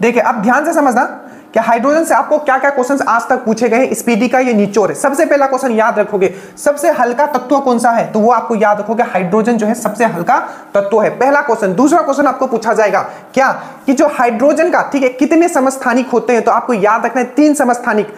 देखिए, अब ध्यान से समझना कि हाइड्रोजन से आपको क्या क्या क्वेश्चंस आज तक पूछे गए स्पीडी का ये निचोर है। सबसे पहला क्वेश्चन याद रखोगे। सबसे हल्का तत्व कौन सा है? तो वो आपको याद रखोगे हाइड्रोजन जो है सबसे हल्का तत्व है। पहला क्वेश्चन दूसरा क्वेश्चन आपको पूछा जाएगा, क्या कि जो हाइड्रोजन का, ठीक है, कितने समस्थानिक होते हैं? तो आपको याद रखना है, तीन समस्थानिक।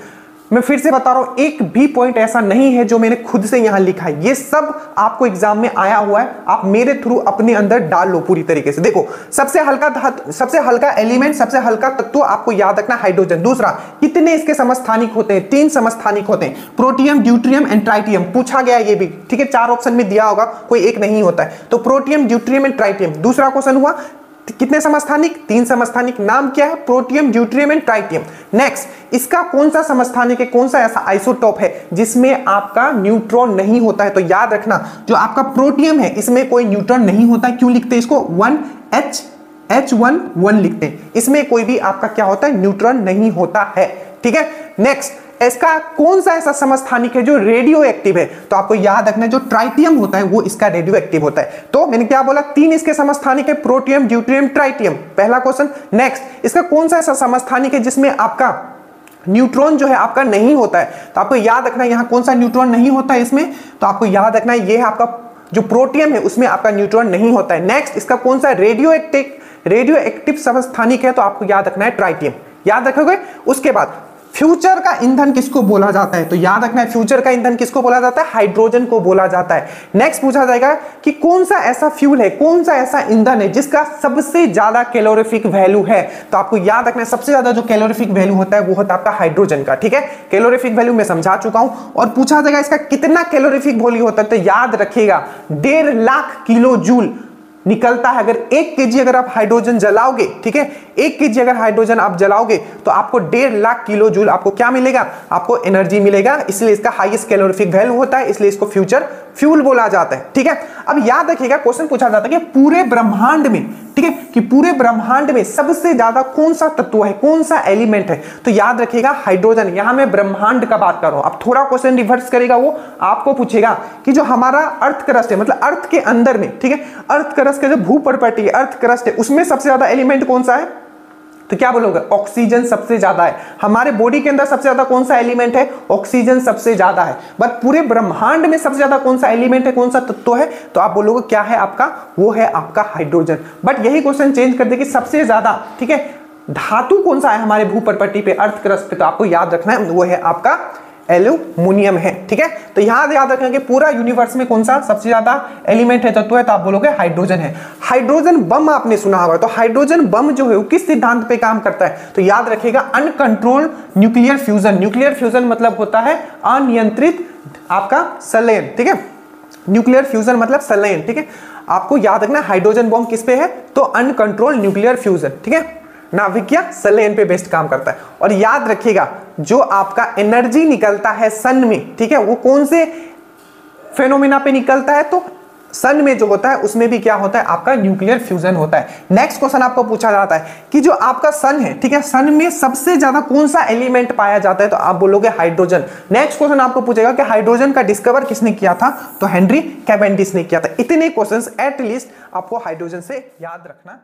मैं फिर से बता रहा हूँ, एक भी पॉइंट ऐसा नहीं है जो मैंने खुद से यहाँ लिखा है। ये सब आपको एग्ज़ाम में आया हुआ है, आप मेरे थ्रू अपने अंदर डाल लो पूरी तरीके से। देखो, सबसे हल्का सबसे हल्का एलिमेंट सबसे हल्का तत्व आपको याद रखना हाइड्रोजन दूसरा, कितने इसके समस्थानिक होते हैं? तीन समस्थानिक होते हैं। प्रोटियम ड्यूट्रियम एंड ट्राइटियम पूछा गया ये भी, ठीक है? चार ऑप्शन में दिया होगा, कोई एक नहीं होता है। तो प्रोटियम ड्यूट्रियम एंड ट्राइटियम दूसरा क्वेश्चन हुआ, कितने समस्थानिक? तीन समस्थानिक। नाम क्या है? Protium deuterium and tritium next इसका कौन सा समस्थानिक है, कौन सा ऐसा आइसोटॉप है, जिसमें आपका न्यूट्रॉन नहीं होता है? तो याद रखना, जो आपका प्रोटियम है, इसमें कोई न्यूट्रॉन नहीं होता क्यों लिखते हैं इसको? One H H one one लिखते हैं। इसमें कोई भी आपका क्या होता है? न्यूट्रॉन नहीं होता है। ठीक है? नेक्स्ट इसका कौन सा ऐसा समस्थानिक है जो रेडियो एक्टिव है? तो आपको याद रखना, जो ट्राइटियम होता है, वो इसका रेडियो एक्टिव होता है। तो मैंने क्या बोला? तीन इसके समस्थानिक है प्रोटियम ड्यूट्रियम ट्राइटियम पहला क्वेश्चन नेक्स्ट इसका कौन सा ऐसा समस्थानिक है जिसमें आपका न्यूट्रॉन जो है आपका नहीं होता है। तो आपको याद रखना यहाँ कौन सा न्यूट्रॉन नहीं होता है इसमें? तो आपको याद रखना ये है आपका जो प्रोटियम है, उसमें आपका न्यूट्रॉन नहीं होता है। नेक्स्ट इसका कौन सा रेडियो एक्टिव रेडियो एक्टिव समस्थानिक है तो आपको याद रखना है ट्राइटियम। याद रखोगे? उसके बाद फ्यूचर का ईंधन किसको बोला जाता है? तो याद रखना है, फ्यूचर का ईंधन किसको बोला जाता है? हाइड्रोजन को बोला जाता है। नेक्स्ट पूछा जाएगा कि कौन सा ऐसा फ्यूल है, कौन सा ऐसा ईंधन है जिसका सबसे ज़्यादा कैलोरिफिक वैल्यू है? तो आपको याद रखना है, सबसे ज़्यादा जो कैलोरिफिक वैल्यू होता है, वो होता है आपका हाइड्रोजन का, ठीक है? कैलोरिफिक वैल्यू मैं समझा चुका हूँ। और पूछा जाएगा इसका कितना कैलोरिफिक वैल्यू होता है? तो याद रखिएगा, डेढ़ लाख किलो जूल निकलता है। अगर एक के अगर आप हाइड्रोजन जलाओगे, ठीक है? एक के अगर हाइड्रोजन आप जलाओगे तो आपको डेढ़ लाख किलो जूल आपको क्या मिलेगा? आपको एनर्जी मिलेगा। इसलिए इसका हाईएस्ट कैलोरिफिक वैल्यू होता है, इसलिए इसको फ्यूचर फ्यूल बोला जाता है, ठीक है? अब याद रखिएगा, क्वेश्चन पूछा जाता है कि पूरे ब्रह्मांड में ठीक है, कि पूरे ब्रह्मांड में सबसे ज़्यादा कौन सा तत्व है कौन सा एलिमेंट है? तो याद रखेगा हाइड्रोजन। यहाँ मैं ब्रह्मांड का बात कर रहा हूँ। अब थोड़ा क्वेश्चन रिवर्स करेगा वो, आपको पूछेगा कि जो हमारा अर्थ क्रस्ट है मतलब अर्थ के अंदर में, ठीक है अर्थ क्रस्ट का जो भू परपटी है अर्थ क्रस्ट है, उसमें सबसे ज़्यादा एलिमेंट कौन सा है? तो क्या बोलोगे? ऑक्सीजन सबसे ज़्यादा है। हमारे बॉडी के अंदर सबसे ज़्यादा कौन सा एलिमेंट है? ऑक्सीजन सबसे ज़्यादा है। बट पूरे ब्रह्मांड में सबसे ज़्यादा कौन सा एलिमेंट है? कौन सा तत्व है? तो आप बोलोगे, क्या है आपका? वो है आपका हाइड्रोजन बट यही क्वेश्चन चेंज कर देगी सबसे ज़्यादा, ठीक है? धातु कौन सा है हमारे भूपरपट्टी पे? अर्थ क्रस्ट पे। तो आपको याद रखना है, वो है आपका एल्यूमिनियम है, ठीक है? तो यहाँ याद रखना कि पूरा यूनिवर्स में कौन सा सबसे ज़्यादा एलिमेंट है तत्व है तो आप बोलोगे हाइड्रोजन है। हाइड्रोजन बम आपने सुना होगा तो हाइड्रोजन बम जो है वो किस सिद्धांत पे काम करता है? तो याद रखिएगा uncontrolled nuclear fusion nuclear fusion मतलब होता है अनियंत्रित आपका सलयन ठीक है? न्यूक्लियर फ्यूजन मतलब सलयन ठीक है? आपको याद रखना हाइड्रोजन बॉम्ब किस पे है? तो अनकंट्रोल न्यूक्लियर फ्यूजन ठीक है? नाभिकिया सलेन पे बेस्ट काम करता है। और याद रखिएगा, जो आपका एनर्जी निकलता है सन में, ठीक है, वो कौन से फेनोमिना पे निकलता है तो सन में जो होता है, उसमें भी क्या होता है, आपका न्यूक्लियर फ्यूजन होता है। नेक्स्ट क्वेश्चन आपको पूछा जाता है कि जो आपका सन है, ठीक है, सन में सबसे ज़्यादा कौन सा एलिमेंट पाया जाता है तो आप बोलोगे हाइड्रोजन। नेक्स्ट क्वेश्चन आपको पूछेगा कि हाइड्रोजन का डिस्कवर किसने किया था तो हेनरी कैबेंडिस ने किया था। इतने क्वेश्चन एटलीस्ट आपको हाइड्रोजन से याद रखना